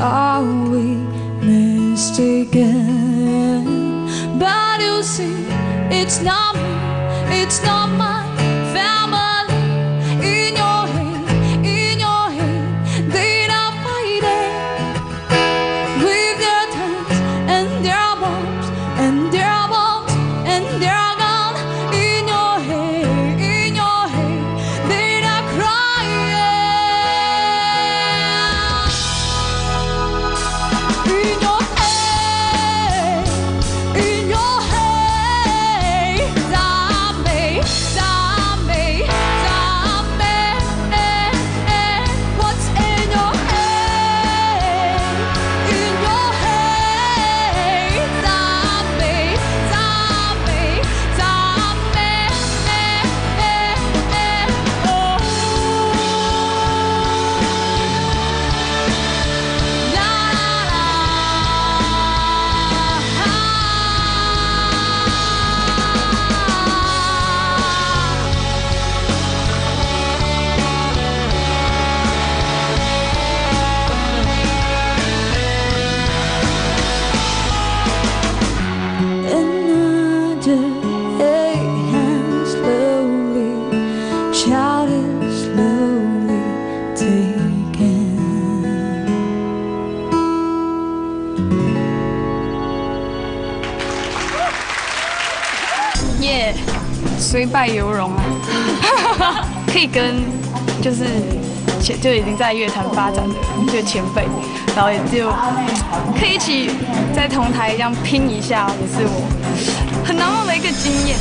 are we mistaken? But you see, it's not me, it's not. Une 耶，虽败犹荣啊，可以跟就是前就已经在乐坛发展的就前辈，然后也就可以一起在同台这样拼一下，也是我很难忘的一个经验。